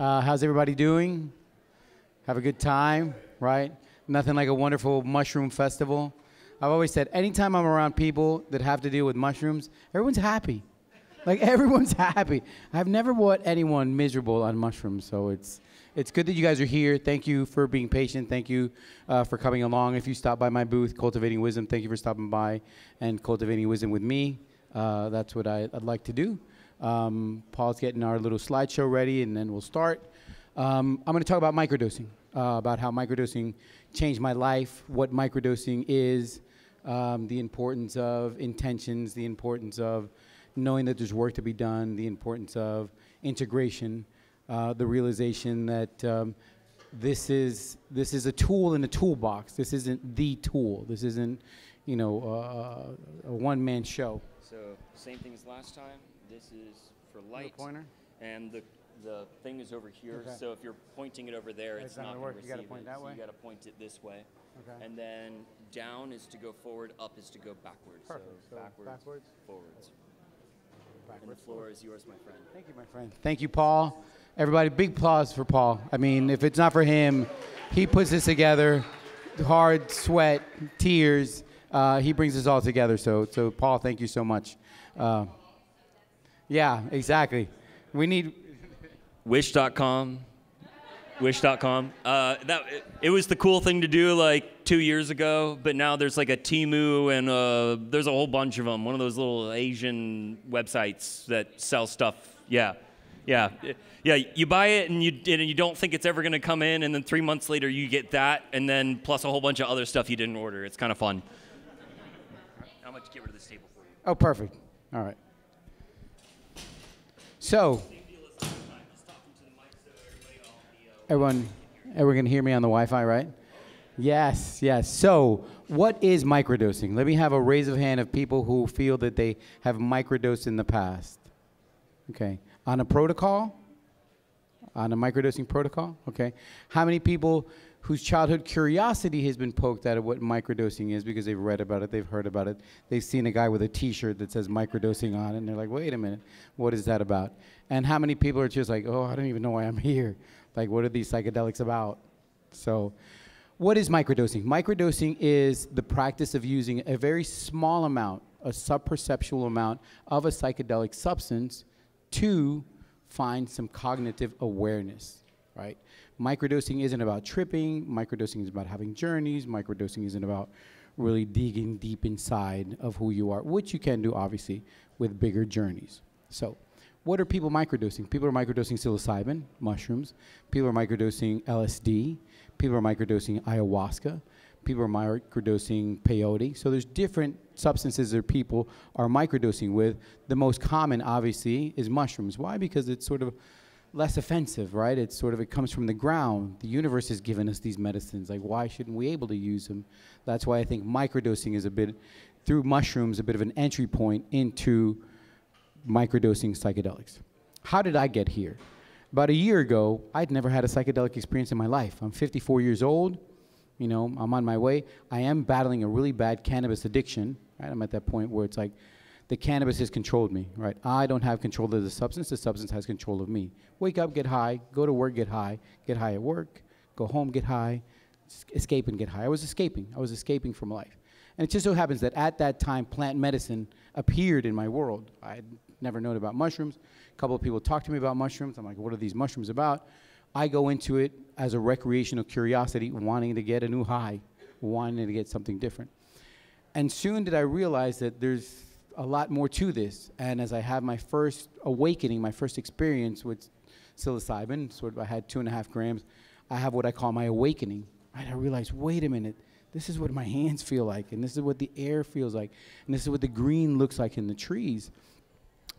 Uh, how's everybody doing? Have a good time, right? Nothing like a wonderful mushroom festival. I've always said, anytime I'm around people that have to deal with mushrooms, everyone's happy. Like everyone's happy. I've never brought anyone miserable on mushrooms, so it's it's good that you guys are here. Thank you for being patient. Thank you uh, for coming along. If you stop by my booth, Cultivating Wisdom, thank you for stopping by and cultivating wisdom with me. Uh, that's what I, would like to do. Um, Paul's getting our little slideshow ready, and then we'll start. Um, I'm going to talk about microdosing, uh, about how microdosing changed my life, what microdosing is, um, the importance of intentions, the importance of knowing that there's work to be done, the importance of integration, uh, the realization that um, this is this is a tool in a toolbox. This isn't the tool. This isn't, you know, uh, a one-man show. So same thing as last time. This is for light. pointer. And the the thing is over here. Okay. So if you're pointing it over there, It's it's not going work. You gotta receive point it. that so way? you got to point it this way. Okay. And then down is to go forward, up is to go backwards. Perfect. So, So backwards, backwards? forwards. And the floor is yours, my friend. Thank you, my friend. Thank you, Paul. Everybody, big applause for Paul. I mean, if it's not for him, he puts this together. Hard sweat, tears. Uh, he brings us all together. So, so Paul, thank you so much. Uh, yeah, exactly. We need. Wish.com. Wish.com. Uh, that it, it was the cool thing to do like two years ago, but now there's like a Temu and uh, there's a whole bunch of them. One of those little Asian websites that sell stuff. Yeah, yeah, yeah. You buy it and you and you don't think it's ever gonna come in, and then three months later you get that, and then plus a whole bunch of other stuff you didn't order. It's kind of fun. How much get rid of this table for you? Oh, perfect. All right. So, everyone, everyone can hear me on the Wi-Fi, right? Yes, yes. So, what is microdosing? Let me have a raise of hand of people who feel that they have microdosed in the past. Okay. On a protocol? On a microdosing protocol? Okay. How many people whose childhood curiosity has been poked at what microdosing is because they've read about it, they've heard about it, they've seen a guy with a T-shirt that says microdosing on it, and they're like, wait a minute, what is that about? And how many people are just like, oh, I don't even know why I'm here. Like, what are these psychedelics about? So, what is microdosing? Microdosing is the practice of using a very small amount, a subperceptual amount of a psychedelic substance to find some cognitive awareness, right? Microdosing isn't about tripping, microdosing is about having journeys, microdosing isn't about really digging deep inside of who you are, which you can do obviously with bigger journeys. So, what are people microdosing? People are microdosing psilocybin, mushrooms. People are microdosing LSD. People are microdosing ayahuasca. People are microdosing peyote. So there's different substances that people are microdosing with. The most common, obviously, is mushrooms. Why? Because it's sort of less offensive, right? It's sort of it comes from the ground. The universe has given us these medicines. Like, why shouldn't we able to use them? That's why I think microdosing is a bit through mushrooms, a bit of an entry point into microdosing psychedelics. How did I get here? About a year ago, I'd never had a psychedelic experience in my life. I'm 54 years old. You know, I'm on my way. I am battling a really bad cannabis addiction. Right? I'm at that point where it's like the cannabis has controlled me. Right? I don't have control of the substance. The substance has control of me. Wake up, get high. Go to work, get high. Get high at work. Go home, get high. Escape and get high. I was escaping. I was escaping from life. And it just so happens that at that time, plant medicine appeared in my world. I had never known about mushrooms. A couple of people talked to me about mushrooms. I'm like, what are these mushrooms about? I go into it as a recreational curiosity, wanting to get a new high, wanting to get something different. And soon did I realize that there's a lot more to this. And as I have my first awakening, my first experience with psilocybin, sort of I had two and a half grams, I have what I call my awakening. Right? I realized, wait a minute, this is what my hands feel like, and this is what the air feels like, and this is what the green looks like in the trees.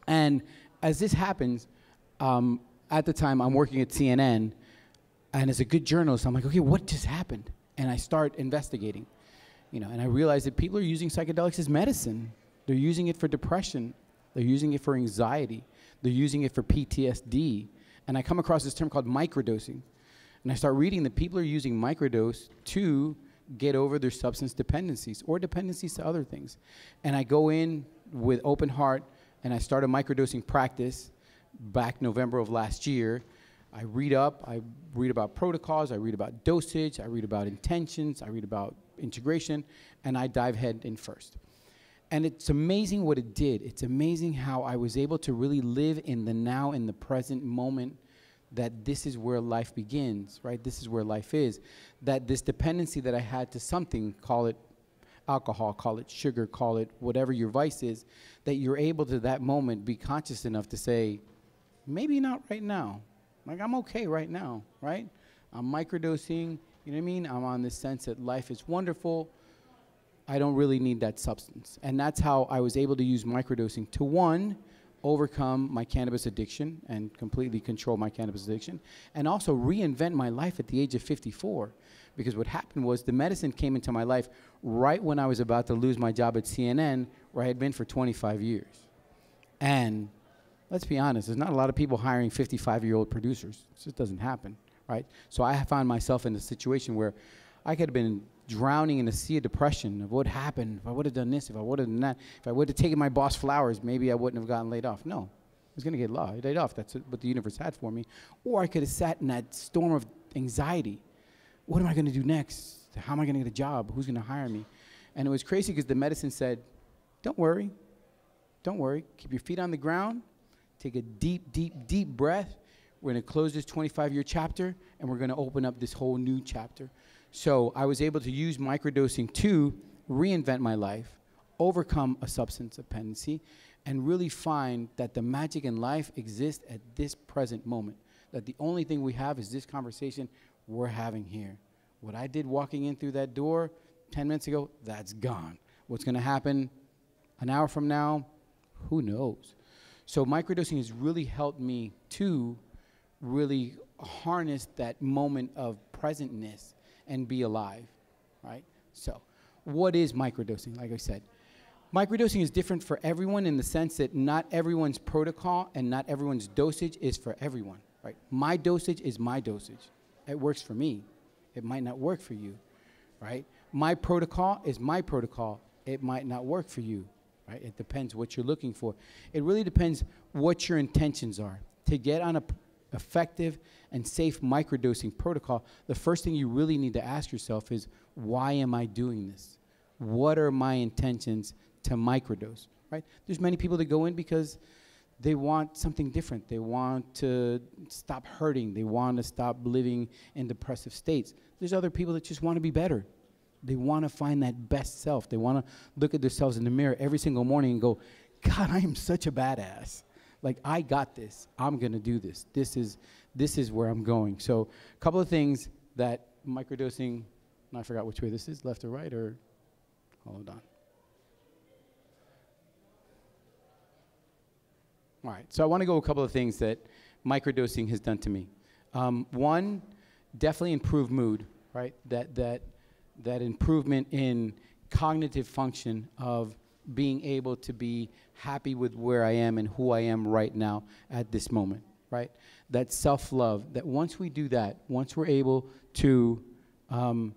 And as this happens, um, at the time I'm working at CNN, and as a good journalist, I'm like, okay, what just happened? And I start investigating, you know, and I realize that people are using psychedelics as medicine. They're using it for depression. They're using it for anxiety. They're using it for PTSD. And I come across this term called microdosing. And I start reading that people are using microdose to get over their substance dependencies or dependencies to other things. And I go in with open heart and I start a microdosing practice back November of last year. I read up, I read about protocols, I read about dosage, I read about intentions, I read about integration, and I dive head in first. And it's amazing what it did. It's amazing how I was able to really live in the now, in the present moment, that this is where life begins, right? This is where life is. That this dependency that I had to something, call it alcohol, call it sugar, call it whatever your vice is, that you're able to that moment be conscious enough to say, maybe not right now. Like I'm okay right now, right? I'm microdosing, you know what I mean? I'm on this sense that life is wonderful. I don't really need that substance. And that's how I was able to use microdosing to one, overcome my cannabis addiction and completely control my cannabis addiction, and also reinvent my life at the age of 54. Because what happened was the medicine came into my life right when I was about to lose my job at CNN, where I had been for 25 years. And let's be honest, there's not a lot of people hiring 55 year old producers. It just doesn't happen, right? So I found myself in a situation where I could have been drowning in a sea of depression of what happened. If I would have done this, if I would have done that, if I would have taken my boss flowers, maybe I wouldn't have gotten laid off. No, I was going to get laid off. That's what the universe had for me. Or I could have sat in that storm of anxiety. What am I going to do next? How am I going to get a job? Who's going to hire me? And it was crazy because the medicine said, don't worry. Don't worry. Keep your feet on the ground. Take a deep, deep, deep breath. We're going to close this 25 year chapter and we're going to open up this whole new chapter. So I was able to use microdosing to reinvent my life, overcome a substance dependency, and really find that the magic in life exists at this present moment. That the only thing we have is this conversation we're having here. What I did walking in through that door 10 minutes ago, that's gone. What's going to happen an hour from now, who knows? So microdosing has really helped me to really harness that moment of presentness and be alive, right? So, what is microdosing? Like I said, microdosing is different for everyone in the sense that not everyone's protocol and not everyone's dosage is for everyone, right? My dosage is my dosage. It works for me. It might not work for you, right? My protocol is my protocol. It might not work for you, right? It depends what you're looking for. It really depends what your intentions are. To get on a effective and safe microdosing protocol, the first thing you really need to ask yourself is why am I doing this? What are my intentions to microdose? Right? There's many people that go in because they want something different. They want to stop hurting. They want to stop living in depressive states. There's other people that just want to be better. They want to find that best self. They want to look at themselves in the mirror every single morning and go, God, I am such a badass like I got this. I'm gonna do this. This is this is where I'm going. So a couple of things that microdosing. I forgot which way this is, left or right, or hold on. All right. So I want to go a couple of things that microdosing has done to me. Um, one, definitely improved mood. Right. That that that improvement in cognitive function of being able to be happy with where I am and who I am right now at this moment, right? That self love, that once we do that, once we're able to um,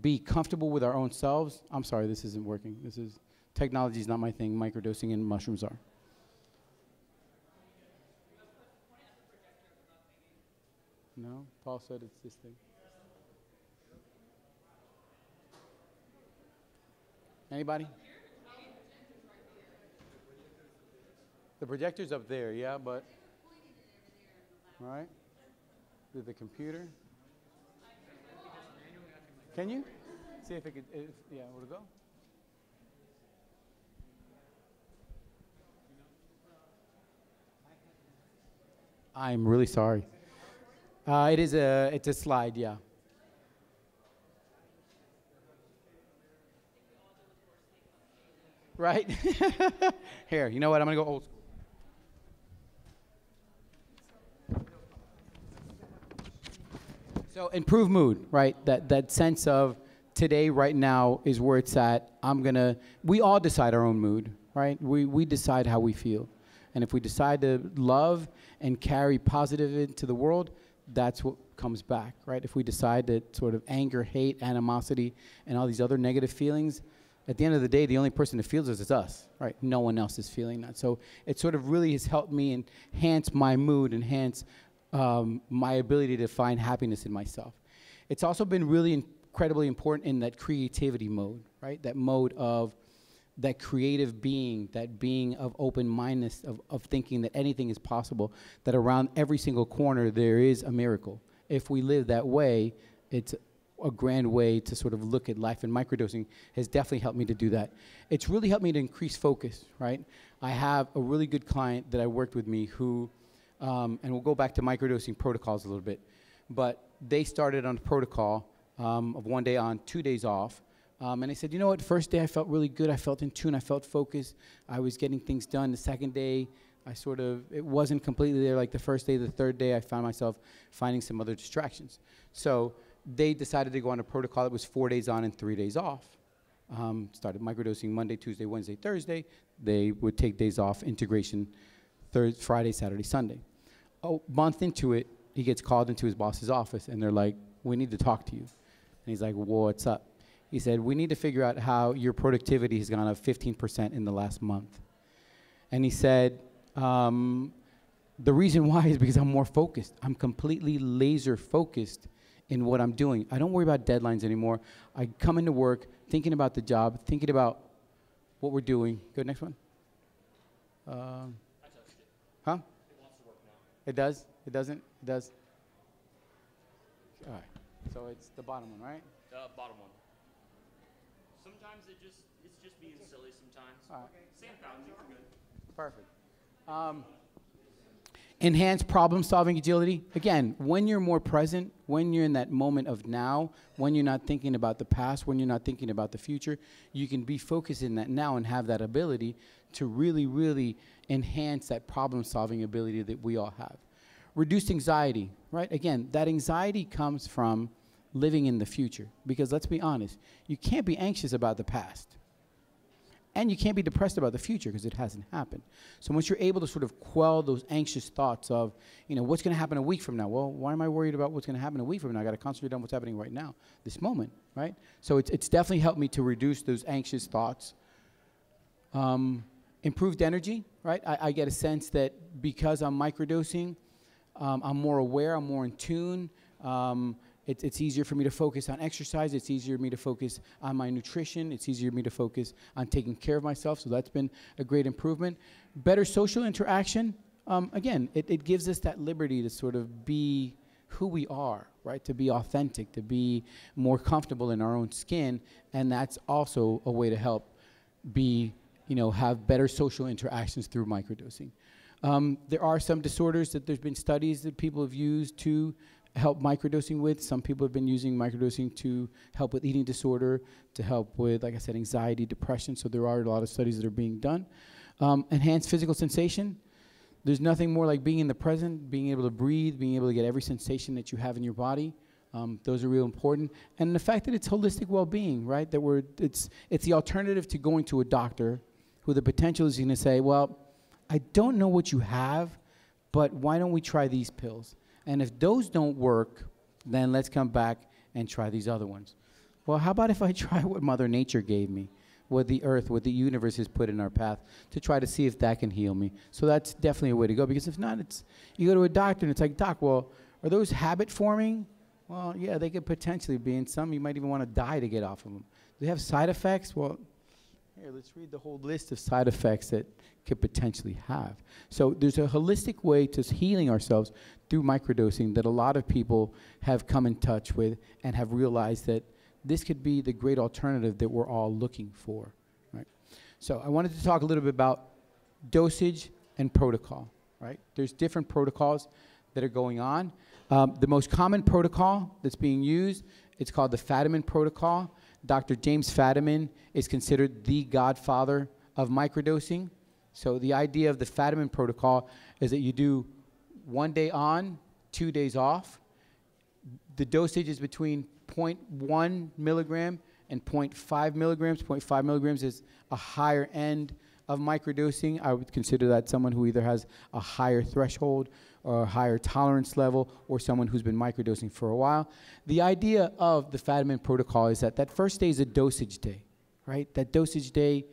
be comfortable with our own selves, I'm sorry, this isn't working. This is, technology is not my thing, microdosing and mushrooms are. No? Paul said it's this thing. Anybody? The projector's up there, yeah, but. Right. The computer. Can you? See if it could, if, yeah, will it go? I'm really sorry. Uh, it is a, it's a slide, yeah. Right? Here, you know what? I'm going to go old school. So improve mood, right? That that sense of today, right now, is where it's at. I'm gonna. We all decide our own mood, right? We we decide how we feel, and if we decide to love and carry positive into the world, that's what comes back, right? If we decide that sort of anger, hate, animosity, and all these other negative feelings, at the end of the day, the only person that feels this is us, right? No one else is feeling that. So it sort of really has helped me enhance my mood, enhance um, my ability to find happiness in myself. It's also been really incredibly important in that creativity mode, right? That mode of that creative being, that being of open mindedness, of, of thinking that anything is possible, that around every single corner there is a miracle. If we live that way, it's a grand way to sort of look at life, and microdosing has definitely helped me to do that. It's really helped me to increase focus, right? I have a really good client that I worked with me who, um, and we'll go back to microdosing protocols a little bit, but they started on a protocol um, of one day on, two days off. Um, and I said, you know what, first day I felt really good. I felt in tune. I felt focused. I was getting things done. The second day, I sort of, it wasn't completely there like the first day. The third day, I found myself finding some other distractions. So they decided to go on a protocol that was four days on and three days off. Um, started microdosing Monday, Tuesday, Wednesday, Thursday. They would take days off, integration Thursday, Friday, Saturday, Sunday. A month into it, he gets called into his boss's office and they're like, we need to talk to you. And he's like, what's up? He said, we need to figure out how your productivity has gone up 15% in the last month. And he said, um, the reason why is because I'm more focused. I'm completely laser focused in what I'm doing. I don't worry about deadlines anymore. I come into work thinking about the job, thinking about what we're doing. Go next one. Huh? It does? It doesn't? It does? All right. So it's the bottom one, right? Uh, bottom one. Sometimes it just it's just being silly. Sometimes. All right. Sam found you. We're good. Perfect. Um, enhance problem solving agility. Again, when you're more present, when you're in that moment of now, when you're not thinking about the past, when you're not thinking about the future, you can be focused in that now and have that ability to really, really enhance that problem solving ability that we all have. Reduce anxiety, right? Again, that anxiety comes from living in the future because let's be honest, you can't be anxious about the past and you can't be depressed about the future because it hasn't happened. So once you're able to sort of quell those anxious thoughts of, you know, what's going to happen a week from now? Well, why am I worried about what's going to happen a week from now? I got to concentrate on what's happening right now, this moment, right? So it's, it's definitely helped me to reduce those anxious thoughts. Um, improved energy, right? I, I, get a sense that because I'm microdosing, um, I'm more aware, I'm more in tune. Um, it's, it's easier for me to focus on exercise. It's easier for me to focus on my nutrition. It's easier for me to focus on taking care of myself. So that's been a great improvement. Better social interaction. Um, again, it, it gives us that liberty to sort of be who we are, right? To be authentic, to be more comfortable in our own skin. And that's also a way to help be, you know, have better social interactions through microdosing. Um, there are some disorders that there's been studies that people have used to help microdosing with. Some people have been using microdosing to help with eating disorder, to help with, like I said, anxiety, depression. So there are a lot of studies that are being done. Um, enhanced physical sensation. There's nothing more like being in the present, being able to breathe, being able to get every sensation that you have in your body. Um, those are real important, and the fact that it's holistic well-being, right? That we're it's it's the alternative to going to a doctor, who the potential is going to say, well, I don't know what you have, but why don't we try these pills? And if those don't work, then let's come back and try these other ones. Well, how about if I try what Mother Nature gave me, what the earth, what the universe has put in our path, to try to see if that can heal me? So that's definitely a way to go. Because if not, it's you go to a doctor and it's like, doc, well, are those habit forming? Well, yeah, they could potentially be. And some you might even want to die to get off of them. Do they have side effects? Well, here, let's read the whole list of side effects that could potentially have. So there's a holistic way to healing ourselves through microdosing that a lot of people have come in touch with and have realized that this could be the great alternative that we're all looking for. Right? So I wanted to talk a little bit about dosage and protocol. Right? There's different protocols that are going on. Um, the most common protocol that's being used, it's called the Fadiman protocol. Dr. James Fadiman is considered the godfather of microdosing. So the idea of the Fadiman protocol is that you do one day on, two days off. The dosage is between 0.1 milligram and 0.5 milligrams. 0.5 milligrams is a higher end of microdosing. I would consider that someone who either has a higher threshold or a higher tolerance level or someone who's been microdosing for a while. The idea of the Fadiman protocol is that that first day is a dosage day, right? That dosage day,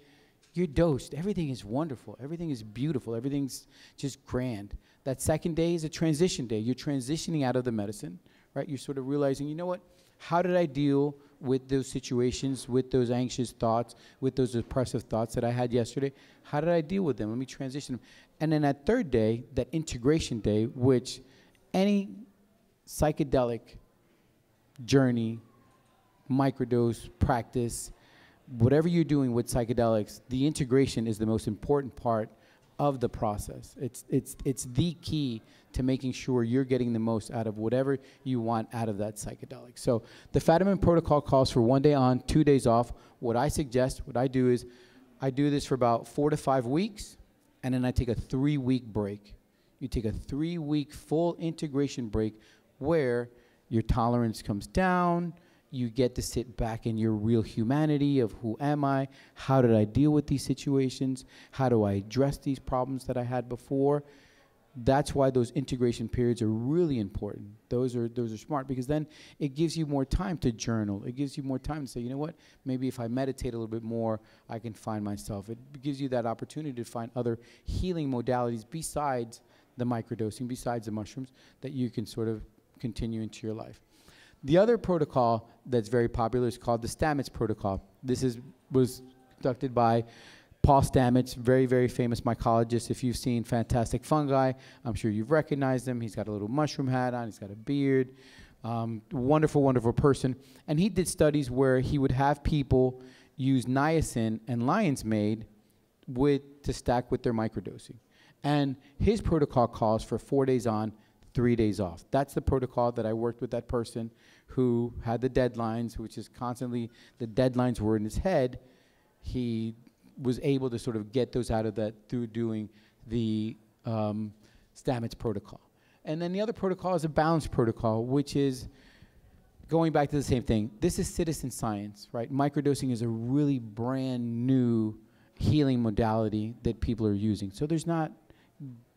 you're dosed. Everything is wonderful. Everything is beautiful. Everything's just grand. That second day is a transition day. You're transitioning out of the medicine, right? You're sort of realizing, you know what? How did I deal with those situations, with those anxious thoughts, with those oppressive thoughts that I had yesterday? How did I deal with them? Let me transition them. And then that third day, that integration day, which any psychedelic journey, microdose practice, whatever you're doing with psychedelics, the integration is the most important part of the process. It's, it's, it's the key to making sure you're getting the most out of whatever you want out of that psychedelic. So the Fadiman protocol calls for one day on, two days off. What I suggest, what I do is I do this for about four to five weeks, and then I take a three week break. You take a three week full integration break where your tolerance comes down, you get to sit back in your real humanity of who am I? How did I deal with these situations? How do I address these problems that I had before? That's why those integration periods are really important. Those are those are smart because then it gives you more time to journal. It gives you more time to say, you know what? Maybe if I meditate a little bit more, I can find myself. It gives you that opportunity to find other healing modalities besides the microdosing, besides the mushrooms, that you can sort of continue into your life. The other protocol that's very popular is called the Stamets protocol. This is was conducted by Paul Stamets, very, very famous mycologist. If you've seen Fantastic Fungi, I'm sure you've recognized him. He's got a little mushroom hat on, he's got a beard. Um, wonderful, wonderful person. And he did studies where he would have people use niacin and lion's mane with, to stack with their microdosing. And his protocol calls for four days on, three days off. That's the protocol that I worked with that person who had the deadlines, which is constantly the deadlines were in his head. He was able to sort of get those out of that through doing the um, Stamets protocol. And then the other protocol is a balanced protocol, which is going back to the same thing. This is citizen science, right? Microdosing is a really brand new healing modality that people are using. So there's not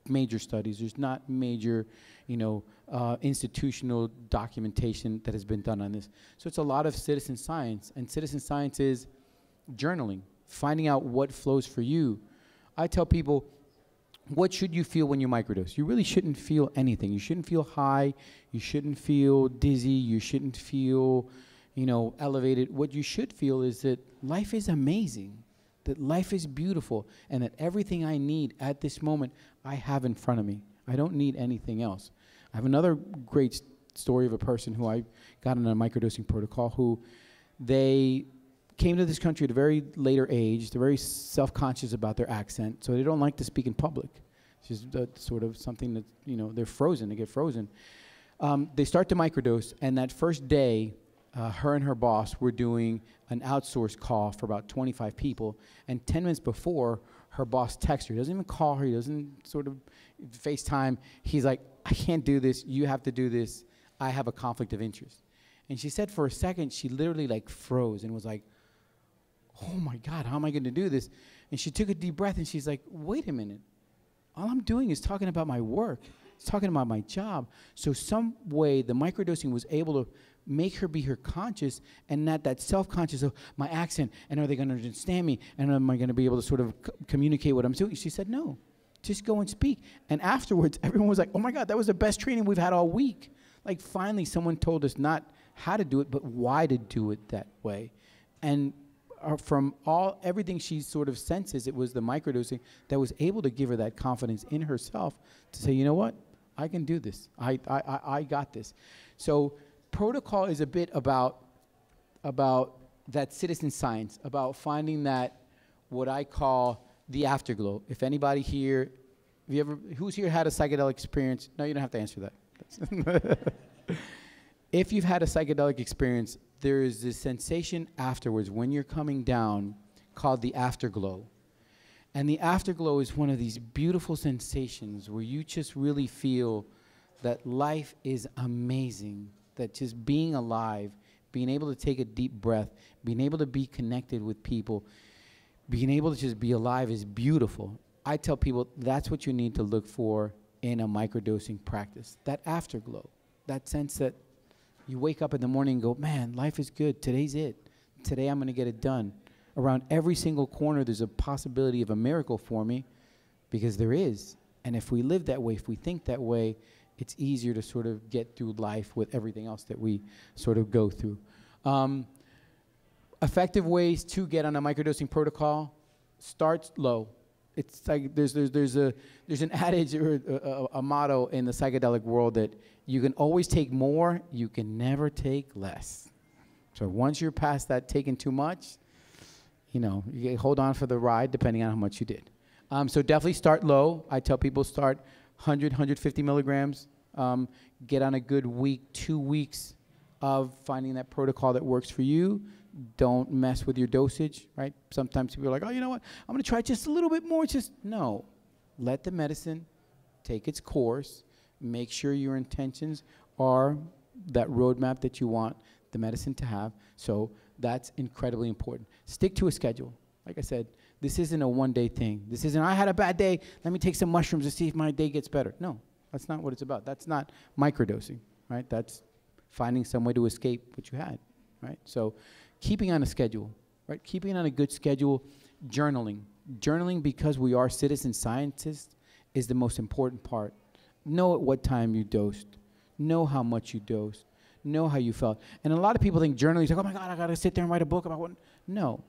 major studies. There's not major, you know, uh, institutional documentation that has been done on this. So it's a lot of citizen science, and citizen science is journaling, finding out what flows for you. I tell people, what should you feel when you microdose? You really shouldn't feel anything. You shouldn't feel high. You shouldn't feel dizzy. You shouldn't feel, you know, elevated. What you should feel is that life is amazing that life is beautiful and that everything I need at this moment I have in front of me. I don't need anything else. I have another great story of a person who I got on a microdosing protocol who they came to this country at a very later age. They're very self conscious about their accent, so they don't like to speak in public. It's just uh, sort of something that, you know, they're frozen, they get frozen. Um, they start to microdose, and that first day, uh, her and her boss were doing an outsourced call for about 25 people. And 10 minutes before, her boss texts her. He doesn't even call her. He doesn't sort of FaceTime. He's like, I can't do this. You have to do this. I have a conflict of interest. And she said for a second, she literally like froze and was like, oh my God, how am I going to do this? And she took a deep breath and she's like, wait a minute. All I'm doing is talking about my work. It's talking about my job. So some way the microdosing was able to make her be her conscious and not that self-conscious of my accent and are they going to understand me and am i going to be able to sort of communicate what i'm doing she said no just go and speak and afterwards everyone was like oh my god that was the best training we've had all week like finally someone told us not how to do it but why to do it that way and uh, from all everything she sort of senses it was the microdosing that was able to give her that confidence in herself to say you know what i can do this i i, I, got this so protocol is a bit about about that citizen science, about finding that what I call the afterglow. If anybody here, have you ever, who's here had a psychedelic experience? No, you don't have to answer that. if you've had a psychedelic experience, there is this sensation afterwards when you're coming down called the afterglow. And the afterglow is one of these beautiful sensations where you just really feel that life is amazing that just being alive, being able to take a deep breath, being able to be connected with people, being able to just be alive is beautiful. I tell people that's what you need to look for in a microdosing practice that afterglow, that sense that you wake up in the morning and go, man, life is good. Today's it. Today I'm going to get it done. Around every single corner, there's a possibility of a miracle for me because there is. And if we live that way, if we think that way, it's easier to sort of get through life with everything else that we sort of go through. Um, effective ways to get on a microdosing protocol start low. It's like there's, there's, there's, a, there's an adage or a, a, a motto in the psychedelic world that you can always take more, you can never take less. So once you're past that taking too much, you know, you hold on for the ride depending on how much you did. Um, so definitely start low. I tell people start 100, 150 milligrams. Um, get on a good week, two weeks of finding that protocol that works for you. Don't mess with your dosage, right? Sometimes people are like, oh, you know what? I'm going to try just a little bit more. Just no. Let the medicine take its course. Make sure your intentions are that roadmap that you want the medicine to have. So that's incredibly important. Stick to a schedule. Like I said, this isn't a one day thing. This isn't, I had a bad day, let me take some mushrooms to see if my day gets better. No, that's not what it's about. That's not microdosing, right? That's finding some way to escape what you had, right? So keeping on a schedule, right? Keeping on a good schedule, journaling. Journaling, because we are citizen scientists, is the most important part. Know at what time you dosed, know how much you dosed, know how you felt. And a lot of people think journaling is like, oh my God, I gotta sit there and write a book about what. No.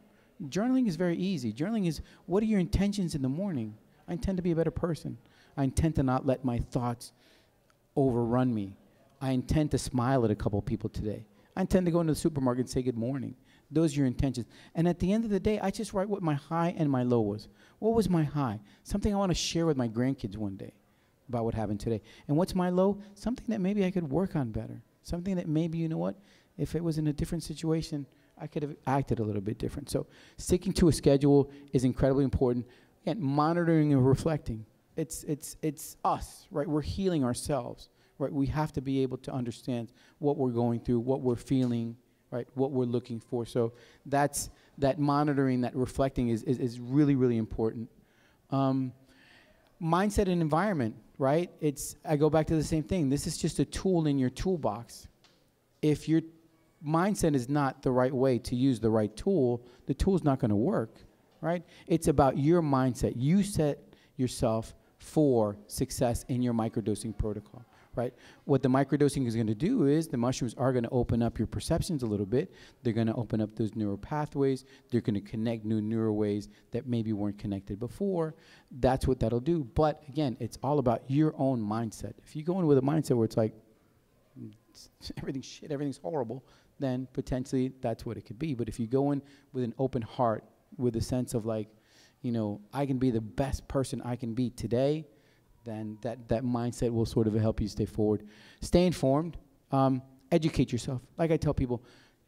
Journaling is very easy. Journaling is what are your intentions in the morning? I intend to be a better person. I intend to not let my thoughts overrun me. I intend to smile at a couple people today. I intend to go into the supermarket and say good morning. Those are your intentions. And at the end of the day, I just write what my high and my low was. What was my high? Something I want to share with my grandkids one day about what happened today. And what's my low? Something that maybe I could work on better. Something that maybe, you know what, if it was in a different situation, I could have acted a little bit different. So sticking to a schedule is incredibly important. And monitoring and reflecting. It's, it's, it's us, right? We're healing ourselves, right? We have to be able to understand what we're going through, what we're feeling, right? What we're looking for. So that's, that monitoring, that reflecting is, is, is really, really important. Um, mindset and environment right? It's I go back to the same thing. This is just a tool in your toolbox. If your mindset is not the right way to use the right tool, the tool's not going to work, right? It's about your mindset. You set yourself for success in your microdosing protocol right? What the microdosing is going to do is the mushrooms are going to open up your perceptions a little bit. They're going to open up those neural pathways. They're going to connect new neural ways that maybe weren't connected before. That's what that'll do. But again, it's all about your own mindset. If you go in with a mindset where it's like mm, everything's shit, everything's horrible, then potentially that's what it could be. But if you go in with an open heart, with a sense of like, you know, I can be the best person I can be today then that, that mindset will sort of help you stay forward. Stay informed, um, educate yourself. Like I tell people,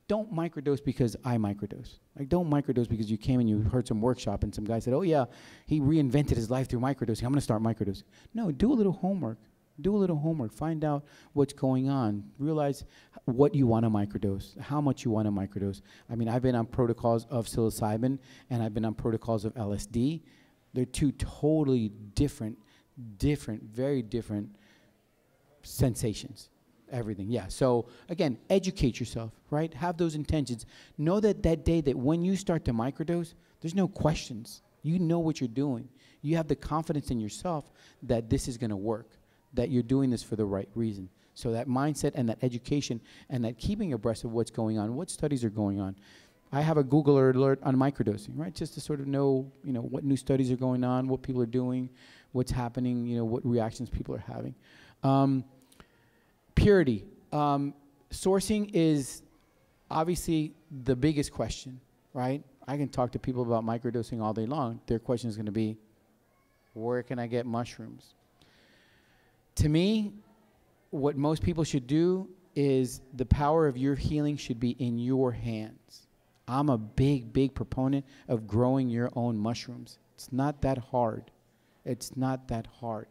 don't microdose because I microdose. Like don't microdose because you came and you heard some workshop and some guy said, oh yeah, he reinvented his life through microdosing. I'm gonna start microdosing. No, do a little homework. Do a little homework. Find out what's going on. Realize what you want to microdose, how much you want to microdose. I mean, I've been on protocols of psilocybin and I've been on protocols of LSD. They're two totally different different, very different sensations. Everything, yeah. So again, educate yourself, right? Have those intentions. Know that that day that when you start to microdose, there's no questions. You know what you're doing. You have the confidence in yourself that this is going to work, that you're doing this for the right reason. So that mindset and that education and that keeping abreast of what's going on, what studies are going on. I have a Google alert on microdosing, right? Just to sort of know, you know, what new studies are going on, what people are doing, what's happening, you know, what reactions people are having. Um, purity. Um, sourcing is obviously the biggest question, right? I can talk to people about microdosing all day long. Their question is going to be, where can I get mushrooms? To me, what most people should do is the power of your healing should be in your hands. I'm a big, big proponent of growing your own mushrooms. It's not that hard. It's not that hard.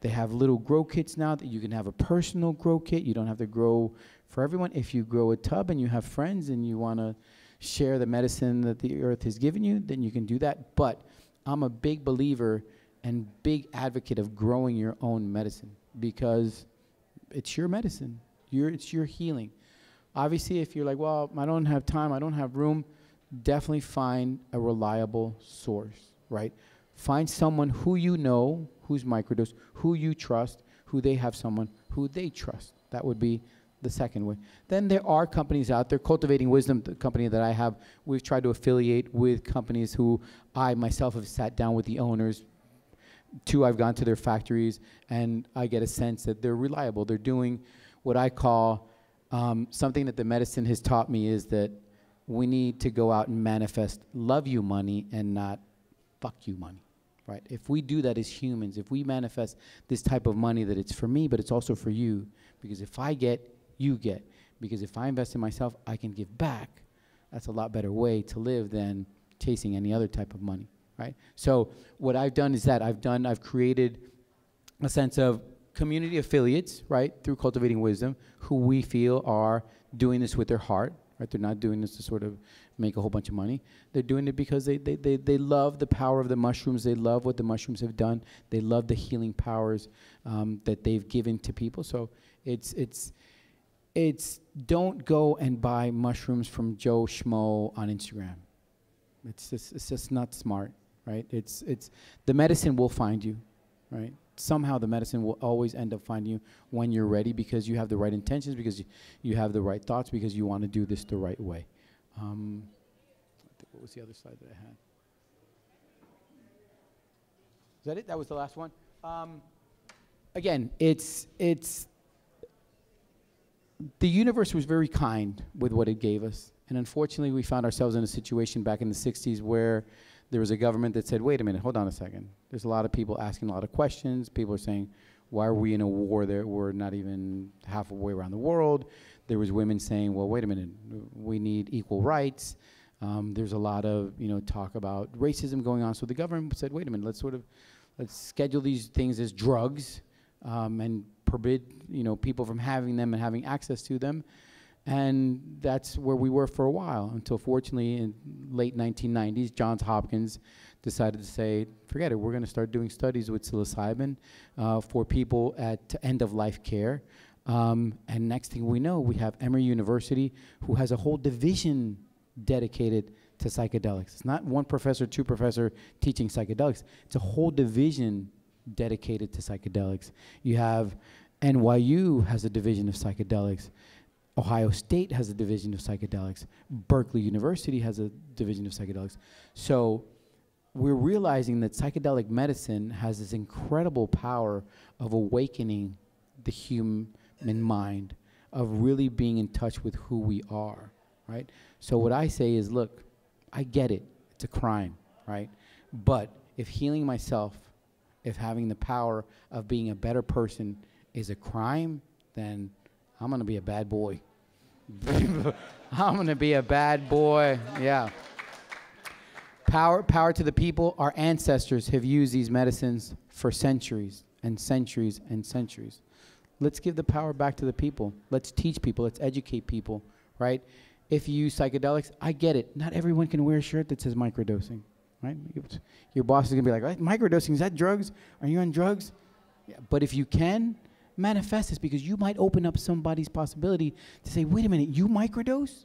They have little grow kits now that you can have a personal grow kit. You don't have to grow for everyone. If you grow a tub and you have friends and you want to share the medicine that the earth has given you, then you can do that. But I'm a big believer and big advocate of growing your own medicine because it's your medicine. Your, it's your healing. Obviously, if you're like, well, I don't have time, I don't have room, definitely find a reliable source, right? Find someone who you know, who who's microdosed, who you trust, who they have someone who they trust. That would be the second way. Then there are companies out there, Cultivating Wisdom, the company that I have, we've tried to affiliate with companies who I myself have sat down with the owners. Two, I've gone to their factories and I get a sense that they're reliable. They're doing what I call um, something that the medicine has taught me is that we need to go out and manifest love you money and not fuck you money right? If we do that as humans, if we manifest this type of money that it's for me, but it's also for you, because if I get, you get. Because if I invest in myself, I can give back. That's a lot better way to live than chasing any other type of money, right? So what I've done is that I've done, I've created a sense of community affiliates, right, through Cultivating Wisdom, who we feel are doing this with their heart, right? They're not doing this to sort of make a whole bunch of money. They're doing it because they, they, they, they love the power of the mushrooms. They love what the mushrooms have done. They love the healing powers um, that they've given to people. So it's, it's, it's don't go and buy mushrooms from Joe Schmo on Instagram. It's just, it's just not smart, right? It's, it's, the medicine will find you, right? Somehow the medicine will always end up finding you when you're ready because you have the right intentions, because you, you have the right thoughts, because you want to do this the right way. Um, what was the other slide that I had? Is that it? That was the last one. Um, again, it's it's the universe was very kind with what it gave us, and unfortunately, we found ourselves in a situation back in the '60s where there was a government that said, "Wait a minute, hold on a second. There's a lot of people asking a lot of questions. People are saying." Why are we in a war that we're not even halfway around the world? There was women saying, well, wait a minute, we need equal rights. Um, there's a lot of you know talk about racism going on. So the government said, wait a minute, let's sort of let's schedule these things as drugs um, and forbid you know people from having them and having access to them. And that's where we were for a while until fortunately in late 1990s, Johns Hopkins decided to say, forget it, we're going to start doing studies with psilocybin uh, for people at end of life care. Um, and next thing we know, we have Emory University, who has a whole division dedicated to psychedelics. It's not one professor, two professor teaching psychedelics. It's a whole division dedicated to psychedelics. You have NYU has a division of psychedelics. Ohio State has a division of psychedelics. Berkeley University has a division of psychedelics. So we're realizing that psychedelic medicine has this incredible power of awakening the human in mind of really being in touch with who we are, right? So what I say is, look, I get it. It's a crime, right? But if healing myself, if having the power of being a better person is a crime, then I'm going to be a bad boy. I'm going to be a bad boy. Yeah. Power, power to the people. Our ancestors have used these medicines for centuries and centuries and centuries. Let's give the power back to the people. Let's teach people. Let's educate people, right? If you use psychedelics, I get it. Not everyone can wear a shirt that says microdosing, right? Your boss is gonna be like, right, microdosing, is that drugs? Are you on drugs? Yeah, but if you can, manifest this because you might open up somebody's possibility to say, wait a minute, you microdose?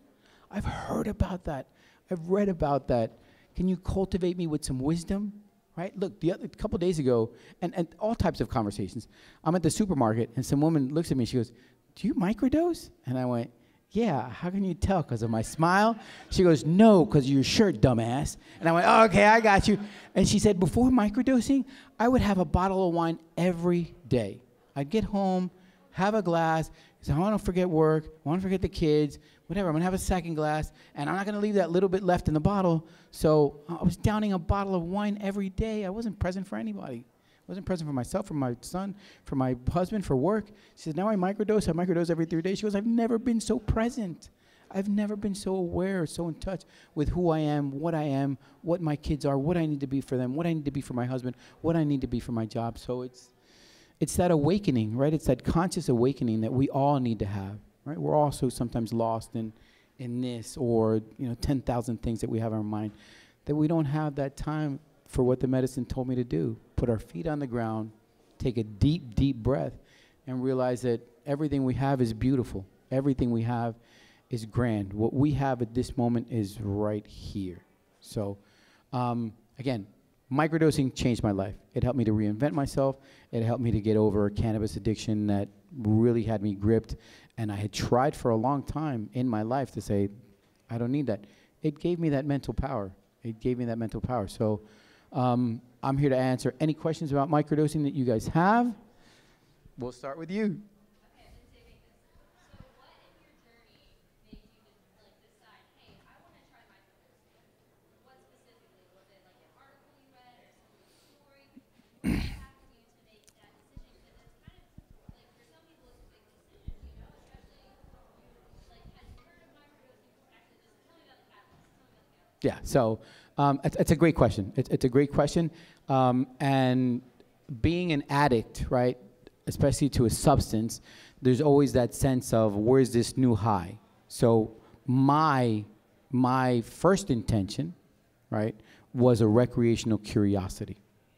I've heard about that. I've read about that. Can you cultivate me with some wisdom? Right? Look, the other couple days ago, and, and all types of conversations. I'm at the supermarket, and some woman looks at me. and She goes, "Do you microdose?" And I went, "Yeah." How can you tell? Because of my smile? She goes, "No, because of your shirt, dumbass." And I went, oh, "Okay, I got you." And she said, "Before microdosing, I would have a bottle of wine every day. I'd get home, have a glass. So I want to forget work. I want to forget the kids whatever, I'm gonna have a second glass, and I'm not gonna leave that little bit left in the bottle. So I was downing a bottle of wine every day. I wasn't present for anybody. I wasn't present for myself, for my son, for my husband, for work. She says, now I microdose. I microdose every three days. She goes, I've never been so present. I've never been so aware, so in touch with who I am, what I am, what my kids are, what I need to be for them, what I need to be for my husband, what I need to be for my job. So it's, it's that awakening, right? It's that conscious awakening that we all need to have right? We're also sometimes lost in, in this or, you know, 10,000 things that we have in our mind that we don't have that time for what the medicine told me to do. Put our feet on the ground, take a deep, deep breath, and realize that everything we have is beautiful. Everything we have is grand. What we have at this moment is right here. So, um, again, Microdosing changed my life. It helped me to reinvent myself. It helped me to get over a cannabis addiction that really had me gripped. And I had tried for a long time in my life to say, I don't need that. It gave me that mental power. It gave me that mental power. So um, I'm here to answer any questions about microdosing that you guys have. We'll start with you. Yeah, so um, it's, it's, a great question. It's, it's a great question. Um, and being an addict, right, especially to a substance, there's always that sense of where's this new high? So my, my first intention, right, was a recreational curiosity.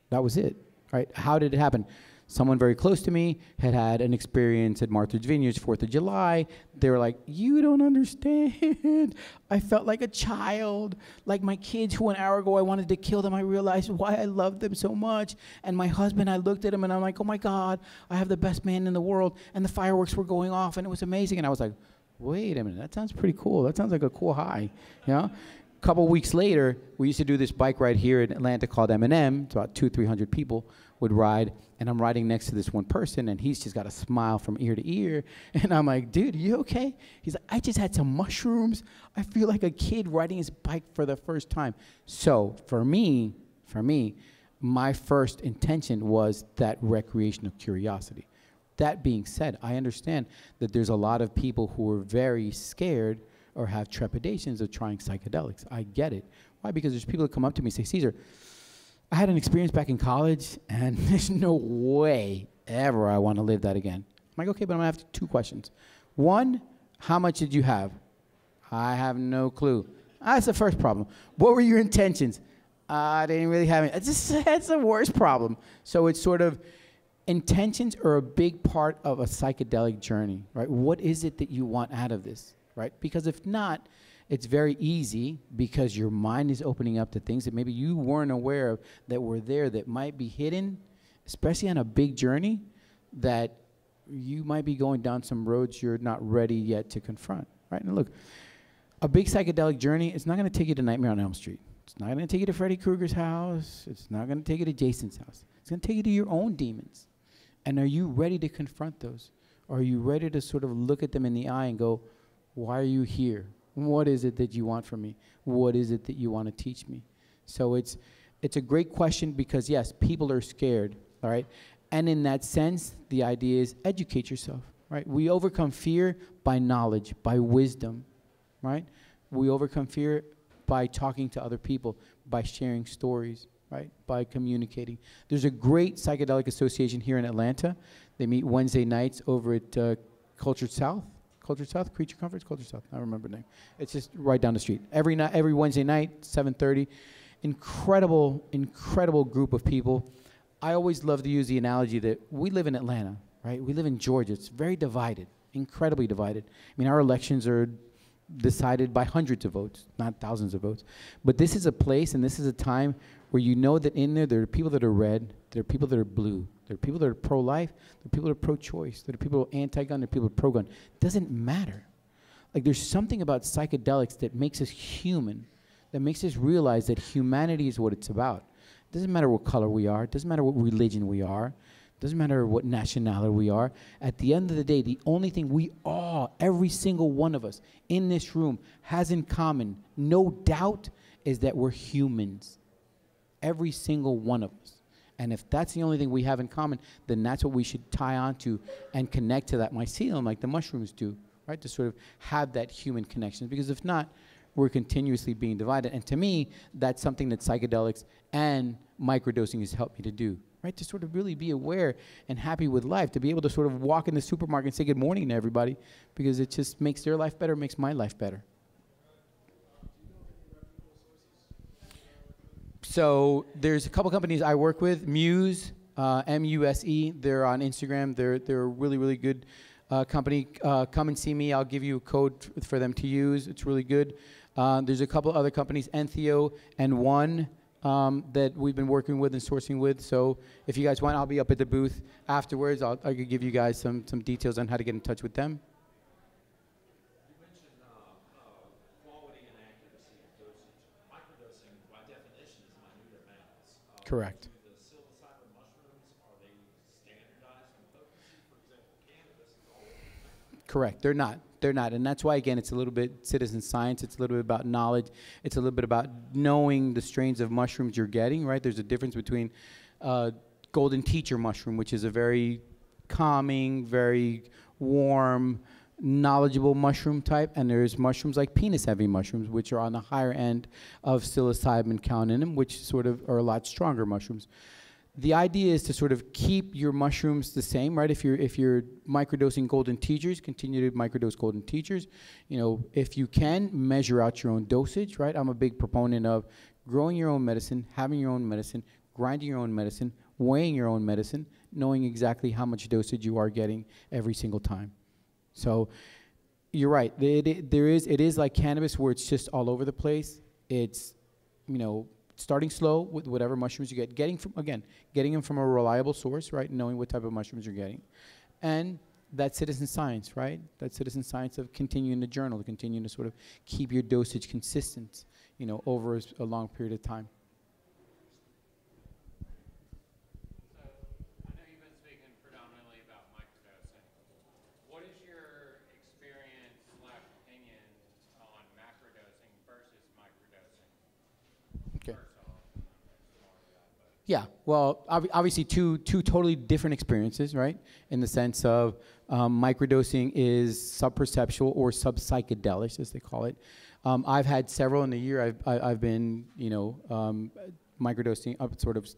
That was it, right? How did it happen? Someone very close to me had had an experience at Martha's Vineyards, Fourth of July. They were like, "You don't understand. I felt like a child, like my kids who an hour ago I wanted to kill them. I realized why I loved them so much. And my husband, I looked at him and I'm like, oh my God, I have the best man in the world. And the fireworks were going off and it was amazing. And I was like, wait a minute, that sounds pretty cool. That sounds like a cool high, you know." A couple weeks later, we used to do this bike ride here in Atlanta called M&M. It's about two, three hundred people would ride, and I'm riding next to this one person, and he's just got a smile from ear to ear. And I'm like, dude, you okay? He's like, I just had some mushrooms. I feel like a kid riding his bike for the first time. So for me, for me, my first intention was that recreational curiosity. That being said, I understand that there's a lot of people who are very scared or have trepidations of trying psychedelics. I get it. Why? Because there's people that come up to me and say, Cesar, I had an experience back in college, and there's no way ever I want to live that again. I'm like, okay, but I'm gonna have two questions. One, how much did you have? I have no clue. That's the first problem. What were your intentions? I didn't really have any. It's just, that's the worst problem. So it's sort of intentions are a big part of a psychedelic journey, right? What is it that you want out of this, right? Because if not, it's very easy because your mind is opening up to things that maybe you weren't aware of that were there that might be hidden, especially on a big journey that you might be going down some roads you're not ready yet to confront, right? And look, a big psychedelic journey is not going to take you to Nightmare on Elm Street. It's not going to take you to Freddy Krueger's house. It's not going to take you to Jason's house. It's going to take you to your own demons. And are you ready to confront those? Are you ready to sort of look at them in the eye and go, why are you here? What is it that you want from me? What is it that you want to teach me? So it's it's a great question because yes, people are scared, all right? And in that sense, the idea is educate yourself, right? We overcome fear by knowledge, by wisdom, right? We overcome fear by talking to other people, by sharing stories, right? By communicating. There's a great psychedelic association here in Atlanta. They meet Wednesday nights over at uh, Cultured South, Culture South, Creature Comforts, Culture South. I remember the name. It's just right down the street. Every night, every Wednesday night, 7:30. Incredible, incredible group of people. I always love to use the analogy that we live in Atlanta, right? We live in Georgia. It's very divided, incredibly divided. I mean, our elections are decided by hundreds of votes, not thousands of votes. But this is a place and this is a time where you know that in there there are people that are red, there are people that are blue, there are people that are pro-life, there are people that are pro-choice, there are people that are anti-gun, there are people that are pro-gun. It doesn't matter. Like there's something about psychedelics that makes us human, that makes us realize that humanity is what it's about. It doesn't matter what color we are, it doesn't matter what religion we are, doesn't matter what nationality we are. At the end of the day, the only thing we all, every single one of us in this room, has in common, no doubt, is that we're humans every single one of us. And if that's the only thing we have in common, then that's what we should tie onto and connect to that mycelium like the mushrooms do, right? To sort of have that human connection. Because if not, we're continuously being divided. And to me, that's something that psychedelics and microdosing has helped me to do, right? To sort of really be aware and happy with life, to be able to sort of walk in the supermarket and say good morning to everybody because it just makes their life better, makes my life better. So there's a couple companies I work with, Muse, uh, M-U-S-E. They're on Instagram. They're they're a really really good uh, company. Uh, come and see me. I'll give you a code for them to use. It's really good. Uh, there's a couple other companies, Entheo and One. um, that we've been working with and sourcing with. So if you guys want, I'll be up at the booth afterwards. I'll, I could give you guys some, some details on how to get in touch with them. You mentioned uh, uh, quality and accuracy of dosage. Microdosing, by definition, is minute amounts. Uh, Correct. Do the psilocybin mushrooms, are they standardized in potency? For example, cannabis is all over the map. Correct. They're not. They're not. And that's why, again, it's a little bit citizen science. It's a little bit about knowledge. It's a little bit about knowing the strains of mushrooms you're getting, right? There's a difference between uh, golden teacher mushroom, which is a very calming, very warm, knowledgeable mushroom type, and there's mushrooms like penis envy mushrooms, which are on the higher end of psilocybin count in them, which sort of are a lot stronger mushrooms the idea is to sort of keep your mushrooms the same, right? If you're if you're microdosing golden teachers, continue to microdose golden teachers. You know, if you can measure out your own dosage, right? I'm a big proponent of growing your own medicine, having your own medicine, grinding your own medicine, weighing your own medicine, knowing exactly how much dosage you are getting every single time. So you're right. It, it, there is it is like cannabis where it's just all over the place. It's you know starting slow with whatever mushrooms you get, getting from again, getting them from a reliable source, right? Knowing what type of mushrooms you're getting, and that citizen science, right? That citizen science of continuing to journal, continuing to sort of keep your dosage consistent, you know, over a long period of time. So, I know you've been speaking predominantly about microdosing. What is your experience slash opinion on macrodosing versus microdosing? Okay. First off, and then there's more of that, but. Yeah, well, ob- obviously, two two totally different experiences, right? In the sense of um, microdosing is subperceptual or subpsychedelic, as they call it. Um, I've had several in the year. I've I, I've been, you know, um, microdosing. Uh, sort of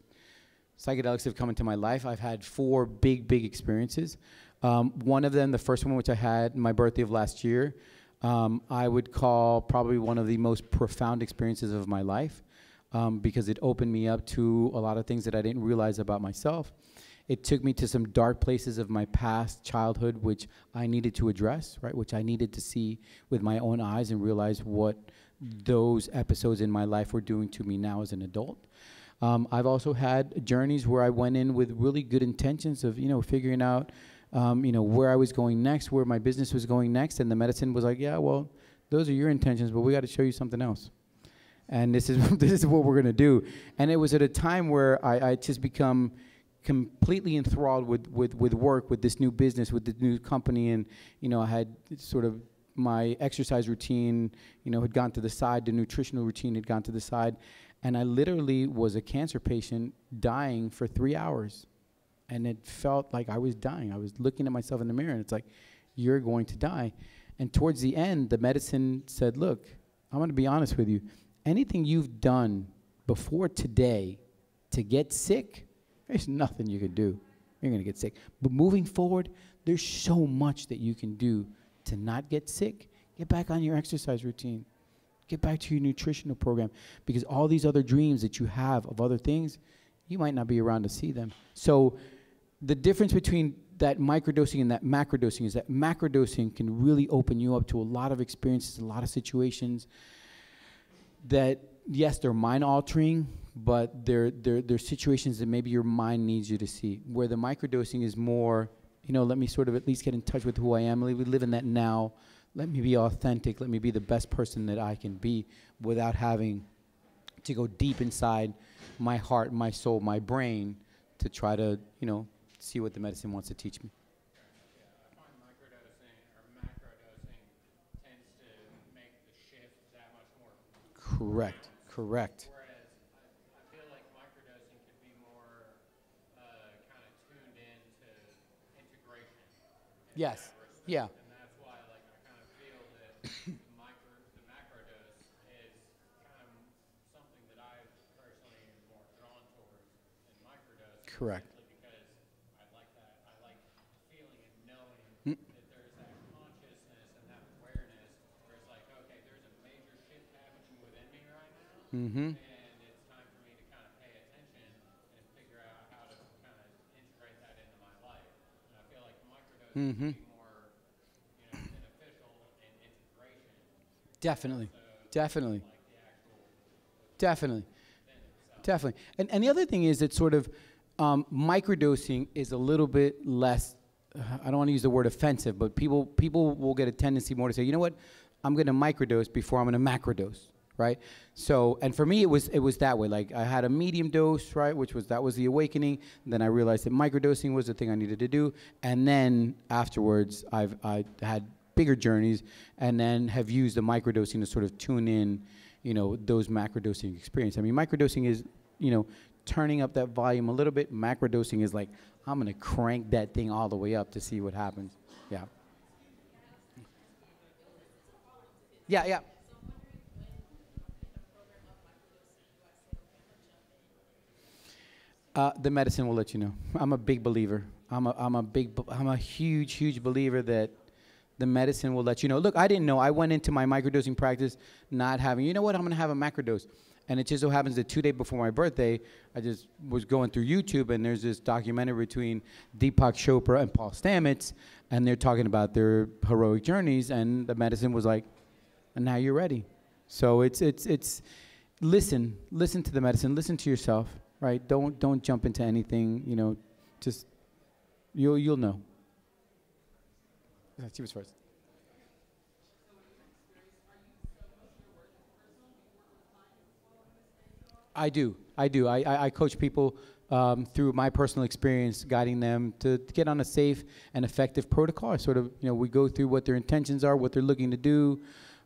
psychedelics have come into my life. I've had four big, big experiences. Um, one of them, the first one, which I had my birthday of last year, um, I would call probably one of the most profound experiences of my life um, because it opened me up to a lot of things that I didn't realize about myself. It took me to some dark places of my past childhood, which I needed to address, right? Which I needed to see with my own eyes and realize what those episodes in my life were doing to me now as an adult. Um, I've also had journeys where I went in with really good intentions of, you know, figuring out, um, you know, where I was going next, where my business was going next, and the medicine was like, yeah, well, those are your intentions, but we got to show you something else and this is this is what we're gonna do. And it was at a time where I I just become completely enthralled with with with work, with this new business, with the new company, and you know I had sort of my exercise routine, you know, had gone to the side. The nutritional routine had gone to the side, and I literally was a cancer patient dying for three hours, and it felt like I was dying. I was looking at myself in the mirror, and it's like, you're going to die. And towards the end, the medicine said, look, I'm going to be honest with you. Anything you've done before today to get sick, there's nothing you can do. You're going to get sick. But moving forward, there's so much that you can do to not get sick. Get back on your exercise routine. Get back to your nutritional program because all these other dreams that you have of other things, you might not be around to see them. So the difference between that microdosing and that macrodosing is that macrodosing can really open you up to a lot of experiences, a lot of situations that yes, they're mind altering, but they're, they're, situations that maybe your mind needs you to see. Where the microdosing is more, you know, let me sort of at least get in touch with who I am. Me live in that now. Let me be authentic. Let me be the best person that I can be without having to go deep inside my heart, my soul, my brain to try to, you know, see what the medicine wants to teach me. I find microdosing or macrodosing tends to make the shift that much more. Correct. Correct. Whereas I, I feel like microdosing could be more uh, kind of tuned in to integration. in Yes. that respect. Yeah. And that's why, like, I kind of feel that the micro, the macrodose is kind of something that I personally am more drawn towards in microdose. Correct. Simply because I like that, I like feeling and knowing Mm. that there's that consciousness and that awareness where it's like, okay, there's a major shift happening within me right now. Mm-hmm. And it's time for me to kind of pay attention and figure out how to kind of integrate that into my life. And I feel like microdosing Mhm. Can be more, you know, beneficial in integration, Definitely. Definitely. like Definitely. Definitely. And, and the other thing is that sort of um, microdosing is a little bit less, uh, I don't want to use the word offensive, but people, people will get a tendency more to say, you know what, I'm going to microdose before I'm going to macrodose, right? So, and for me, it was, it was that way. Like I had a medium dose, right, which was, that was the awakening. Then I realized that microdosing was the thing I needed to do. And then afterwards, I've, I had bigger journeys and then have used the microdosing to sort of tune in, you know, those macrodosing experience. I mean, microdosing is, you know, turning up that volume a little bit. Macrodosing is like, I'm going to crank that thing all the way up to see what happens. Yeah. Yeah, yeah. Uh, the medicine will let you know. I'm a big believer. I'm a, I'm a big, I'm a huge, huge believer that the medicine will let you know. Look, I didn't know. I went into my microdosing practice not having, you know what, I'm going to have a macrodose. And it just so happens that two days before my birthday, I just was going through YouTube and there's this documentary between Deepak Chopra and Paul Stamets, and they're talking about their heroic journeys, and the medicine was like, and now you're ready. So it's, it's, it's, listen, listen to the medicine, listen to yourself, right? Don't, don't jump into anything, you know, just, you'll, you'll know. She was first. I do. I do. I, I, I coach people um, through my personal experience, guiding them to, to get on a safe and effective protocol. I sort of, you know, we go through what their intentions are, what they're looking to do,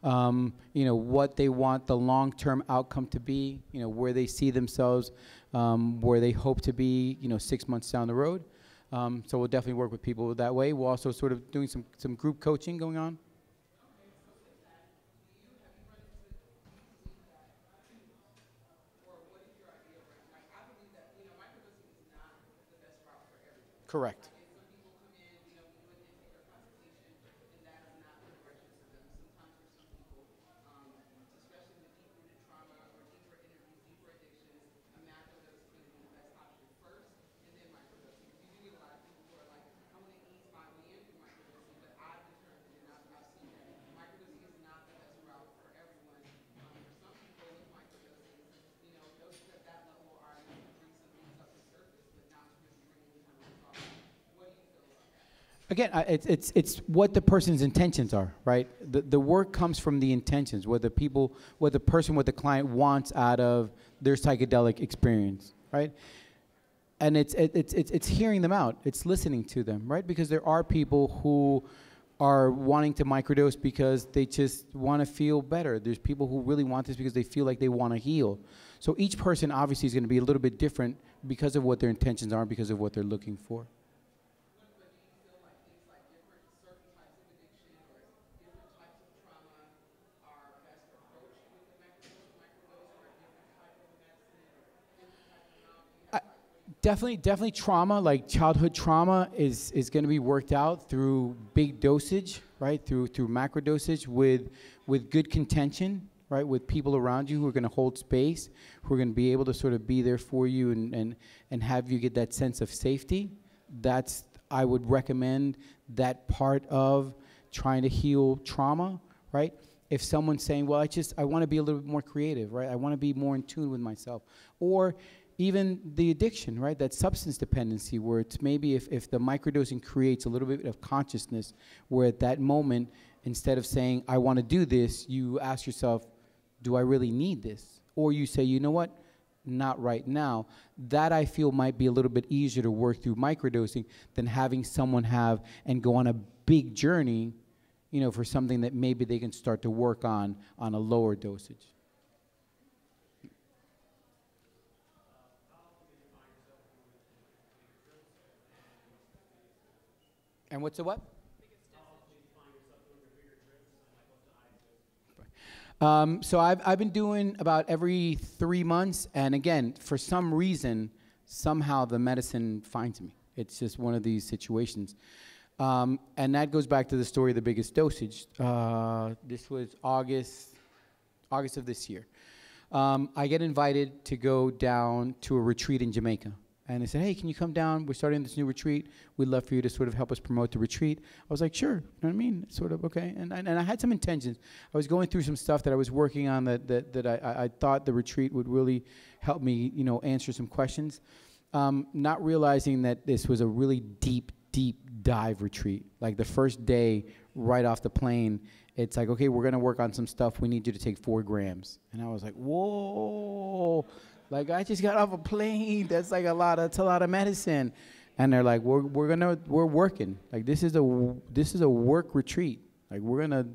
um, you know, what they want the long-term outcome to be, you know, where they see themselves, um, where they hope to be, you know, six months down the road. Um, so we'll definitely work with people that way. We're also sort of doing some, some group coaching going on. Correct. Again, it's, it's, it's what the person's intentions are, right? The, the work comes from the intentions, what the people, what the person, what the client wants out of their psychedelic experience, right? And it's, it, it's, it's, it's hearing them out, it's listening to them, right? Because there are people who are wanting to microdose because they just want to feel better. There's people who really want this because they feel like they want to heal. So each person obviously is going to be a little bit different because of what their intentions are, because of what they're looking for. Definitely definitely trauma like childhood trauma is is going to be worked out through big dosage right? Through through macro dosage with with good contention right? With people around you who are going to hold space who are going to be able to sort of be there for you and and and have you get that sense of safety. That's i would recommend that part of trying to heal trauma right? If someone's saying well i just i want to be a little bit more creative right? I want to be more in tune with myself or even the addiction, right? That substance dependency, where it's maybe if, if the microdosing creates a little bit of consciousness, where at that moment, instead of saying, I want to do this, you ask yourself, do I really need this? Or you say, you know what? Not right now. That I feel might be a little bit easier to work through microdosing than having someone have and go on a big journey, you know, for something that maybe they can start to work on on a lower dosage. And what's the what? Um, so I've, I've been doing about every three months, and again, for some reason, somehow the medicine finds me. It's just one of these situations. Um, and that goes back to the story of the biggest dosage. Uh, this was August, August of this year. Um, I get invited to go down to a retreat in Jamaica. And they said, "Hey, can you come down? We're starting this new retreat. We'd love for you to sort of help us promote the retreat." I was like, "Sure." You know what I mean? Sort of okay. And and, and I had some intentions. I was going through some stuff that I was working on that that, that I, I, thought the retreat would really help me, you know, answer some questions. Um, not realizing that this was a really deep, deep dive retreat. Like the first day, right off the plane, it's like, okay, we're gonna work on some stuff. We need you to take four grams. And I was like, whoa, like I just got off a plane. That's like a lot. That's a lot of medicine. And they're like, we're we're gonna we're working. Like this is a this is a work retreat. Like we're gonna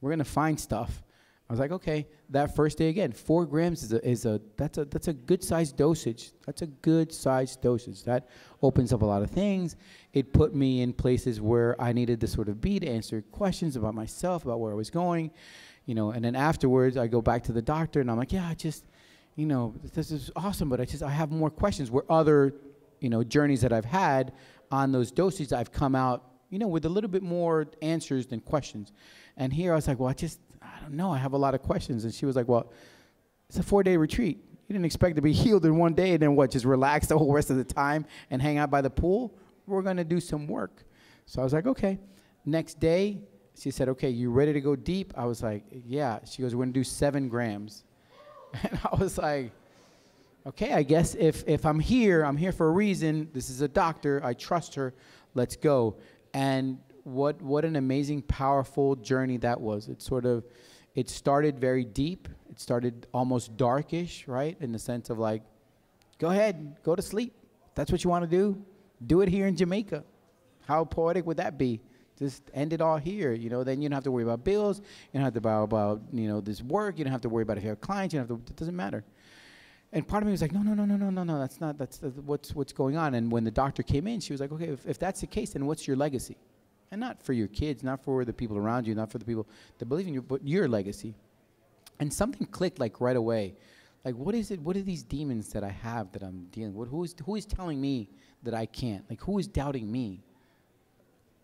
we're gonna find stuff. I was like, okay. That first day again, four grams is a is a that's a that's a good sized dosage. That's a good sized dosage. That opens up a lot of things. It put me in places where I needed to sort of be to answer questions about myself, about where I was going, you know. And then afterwards, I go back to the doctor and I'm like, yeah, I just, you know, this is awesome, but I just I have more questions. Where other, you know, journeys that I've had on those doses, I've come out, you know, with a little bit more answers than questions. And here I was like, well, I just I don't know. I have a lot of questions. And she was like, Well, it's a four day retreat. You didn't expect to be healed in one day and then what, just relax the whole rest of the time and hang out by the pool? We're to do some work. So I was like, Okay. Next day, she said, Okay, you ready to go deep? I was like, Yeah. She goes, We're to do seven grams. And I was like, Okay, I guess if, if I'm here, I'm here for a reason. This is a doctor. I trust her. Let's go. And what what an amazing, powerful journey that was. It sort of it started very deep. It started almost darkish, right? In the sense of like, go ahead, go to sleep. That's what you want to do. Do it here in Jamaica. How poetic would that be? Just end it all here, you know. Then you don't have to worry about bills. You don't have to worry about you know this work. You don't have to worry about if you have clients. You don't have to. It doesn't matter. And part of me was like, no, no, no, no, no, no, no. That's not. That's, that's what's what's going on. And when the doctor came in, she was like, okay, if, if that's the case, then what's your legacy? And not for your kids, not for the people around you, not for the people that believe in you, but your legacy. And something clicked like right away. Like, what is it? What are these demons that I have that I'm dealing with? Who is, who is telling me that I can't? Like, who is doubting me?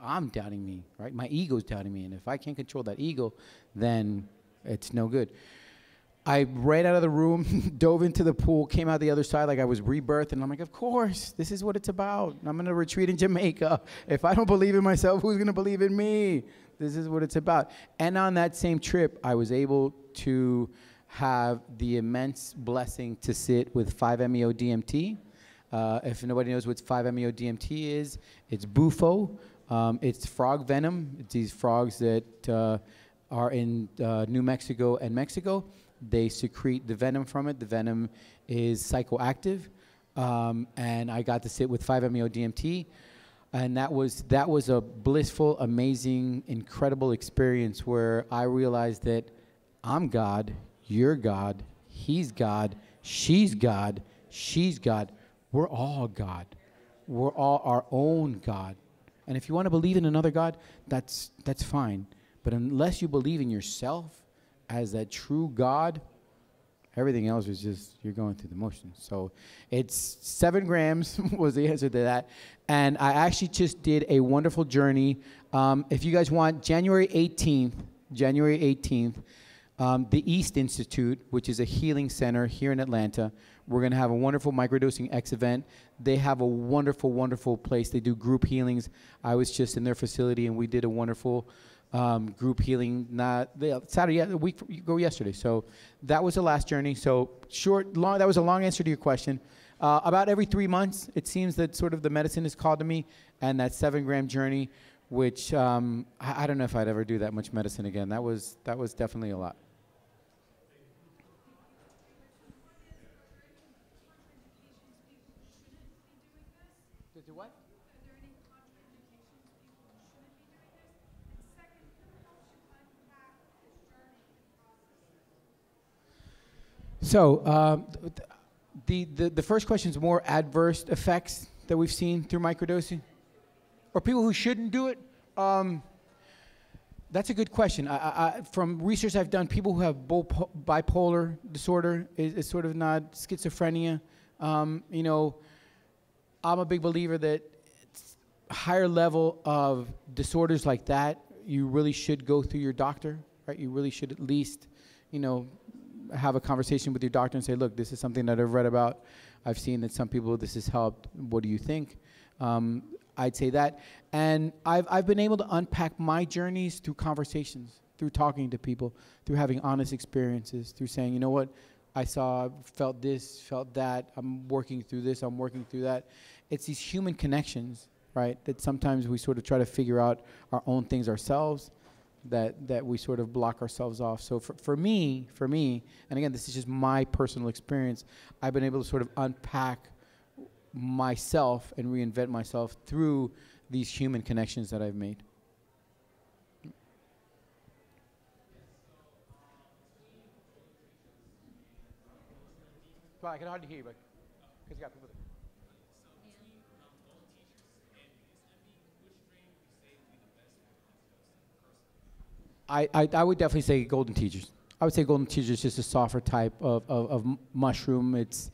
I'm doubting me, right? My ego's doubting me. And if I can't control that ego, then it's no good. I ran out of the room, dove into the pool, came out the other side like I was rebirthed, and I'm like, of course, this is what it's about. I'm gonna retreat in Jamaica. If I don't believe in myself, who's gonna believe in me? This is what it's about. And on that same trip, I was able to have the immense blessing to sit with 5-MeO DMT. Uh, if nobody knows what 5-MeO DMT is, it's bufo. Um, it's frog venom. It's these frogs that uh, are in uh, New Mexico and Mexico. They secrete the venom from it. The venom is psychoactive. Um, and I got to sit with 5-MeO DMT. And that was, that was a blissful, amazing, incredible experience where I realized that I'm God, you're God, he's God, she's God, she's God. We're all God. We're all our own God. And if you want to believe in another God, that's, that's fine. But unless you believe in yourself as that true God, everything else is just you're going through the motions. So it's seven grams was the answer to that. And I actually just did a wonderful journey. Um, if you guys want, January 18th, January 18th, um, the East Institute, which is a healing center here in Atlanta, we're going to have a wonderful microdosing X event. They have a wonderful, wonderful place. They do group healings. I was just in their facility and we did a wonderful um, group healing not the, Saturday, a week ago yesterday. So that was the last journey. So short, long. That was a long answer to your question. Uh, about every three months, it seems that sort of the medicine is called to me, and that seven gram journey, which um, I, I don't know if I'd ever do that much medicine again. That was that was definitely a lot. So um, the, the, the first question is more adverse effects that we've seen through microdosing, or people who shouldn't do it. Um, that's a good question. I, I, from research I've done, people who have bipolar disorder is, is sort of not schizophrenia. Um, you know, I'm a big believer that higher level of disorders like that, you really should go through your doctor, right? You really should at least, you know, have a conversation with your doctor and say, look, this is something that I've read about. I've seen that some people this has helped. What do you think? Um, I'd say that. And I've, I've been able to unpack my journeys through conversations, through talking to people, through having honest experiences, through saying, you know what, I saw, felt this, felt that. I'm working through this, I'm working through that. It's these human connections, right? That sometimes we sort of try to figure out our own things ourselves. That, that we sort of block ourselves off. So for, for me, for me, and again, this is just my personal experience, I've been able to sort of unpack myself and reinvent myself through these human connections that I've made. Well, I can hardly hear you, but because you got people there. I, I, I would definitely say golden teachers. I would say golden teachers is just a softer type of, of, of mushroom. It's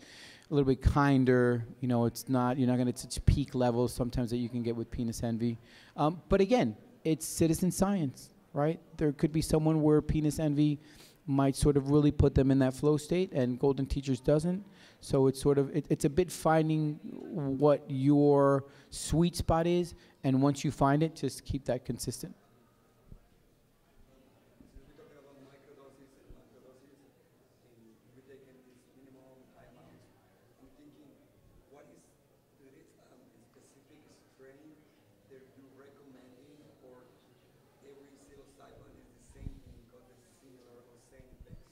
a little bit kinder. You know, it's not you're not going to such peak levels sometimes that you can get with penis envy. Um, but again, it's citizen science, right? There could be someone where penis envy might sort of really put them in that flow state, and golden teachers doesn't. So it's sort of it, it's a bit finding what your sweet spot is, and once you find it, just keep that consistent. Since we're talking about microdoses and macrodoses, and we're taking these minimum high amounts, I'm thinking, what is there is um, a specific strain that you're recommending, or every psilocybin is the same thing because it's similar or same effects?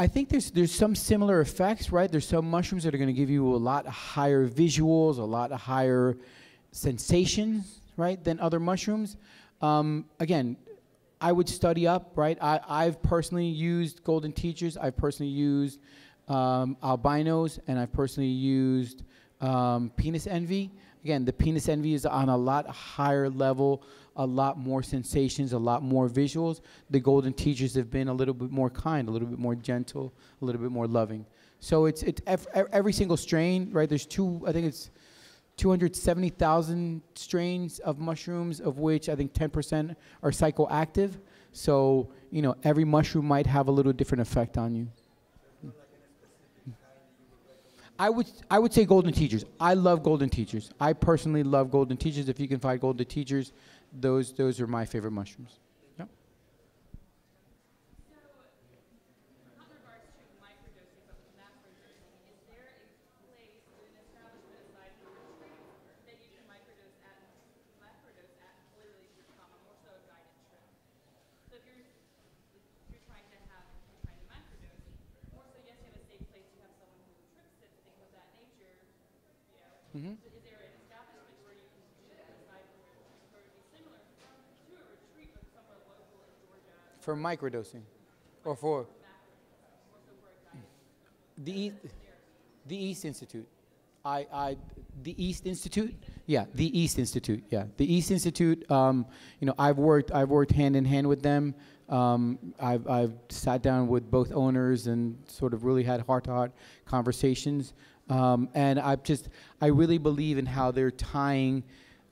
I think there's there's some similar effects, right? There's some mushrooms that are going to give you a lot higher visuals, a lot of higher sensations, right, than other mushrooms. Um, again, I would study up, right? I, I've personally used golden teachers. I've personally used um, albinos, and I've personally used um, penis envy. Again, the penis envy is on a lot higher level, a lot more sensations, a lot more visuals. The golden teachers have been a little bit more kind, a little bit more gentle, a little bit more loving. So it's it's ev- ev- every single strain, right? There's two. I think it's 270,000 strains of mushrooms, of which I think 10% are psychoactive. So, you know, every mushroom might have a little different effect on you. I would, I would say golden teachers. I love golden teachers. I personally love golden teachers. If you can find golden teachers, those, those are my favorite mushrooms. Yep. Not in regards to microdosing, but macrodosing, is there a place or an establishment aside from retreat that you can microdose at, macrodose at, literally through trauma, more so a guided trip? So if you're, if you're trying to have, you're trying to macrodose, more so yes, you have a safe place, you have someone who trips it, things of that nature, you know? So Is there an establishment where you can do that aside from your, or it'd be similar from, to a retreat, but somewhere local in Georgia? For microdosing. Or for the East, the East Institute. I, I, the East Institute. Yeah, the East Institute. Yeah, the East Institute. Um, you know, I've worked, I've worked hand in hand with them. Um, I've, I've sat down with both owners and sort of really had heart-to-heart conversations. Um, and I've just, I really believe in how they're tying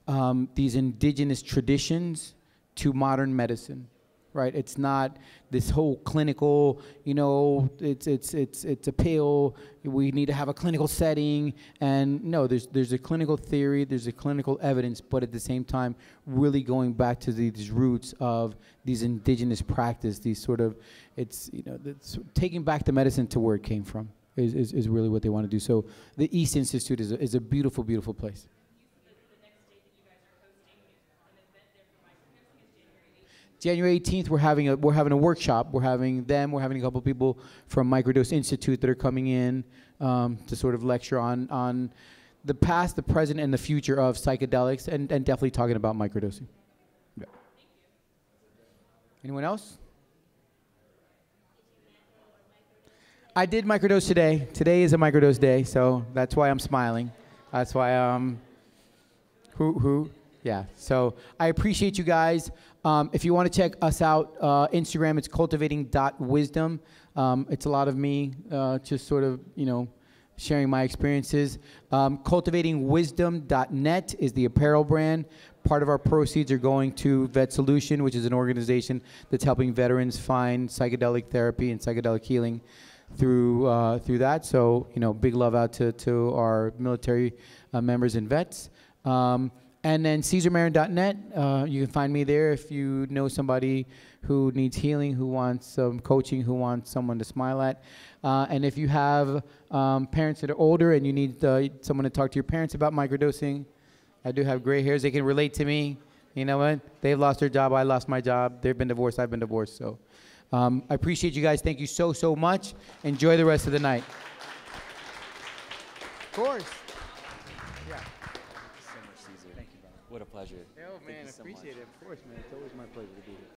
um, these indigenous traditions to modern medicine right? It's not this whole clinical, you know, it's it's it's it's a pill. We need to have a clinical setting, and no, there's there's a clinical theory, there's a clinical evidence, but at the same time, really going back to these roots of these indigenous practice, these sort of, it's you know, it's taking back the medicine to where it came from. Is, is, is really what they want to do. So the East Institute is a, is a beautiful, beautiful place. January 18th, we're having a we're having a workshop. We're having them. We're having a couple people from Microdose Institute that are coming in um, to sort of lecture on on the past, the present, and the future of psychedelics, and, and definitely talking about microdosing. Yeah. Anyone else? I did microdose today. Today is a microdose day, so that's why I'm smiling. That's why um. Who who? Yeah. So I appreciate you guys. Um, if you want to check us out, uh, Instagram, it's cultivating.wisdom. Um, it's a lot of me uh, just sort of, you know, sharing my experiences. Um, cultivatingwisdom.net is the apparel brand. Part of our proceeds are going to Vet Solution, which is an organization that's helping veterans find psychedelic therapy and psychedelic healing through uh, through that. So you know, big love out to to our military uh, members and vets. Um, and then CesarMarin.net, uh, you can find me there if you know somebody who needs healing, who wants some coaching, who wants someone to smile at. Uh, and if you have um, parents that are older and you need uh, someone to talk to your parents about microdosing, I do have gray hairs. They can relate to me. You know what? They've lost their job. I lost my job. They've been divorced. I've been divorced. So um, I appreciate you guys. Thank you so, so much. Enjoy the rest of the night. Of course. What a pleasure. Oh, man, appreciate it. Of course, man.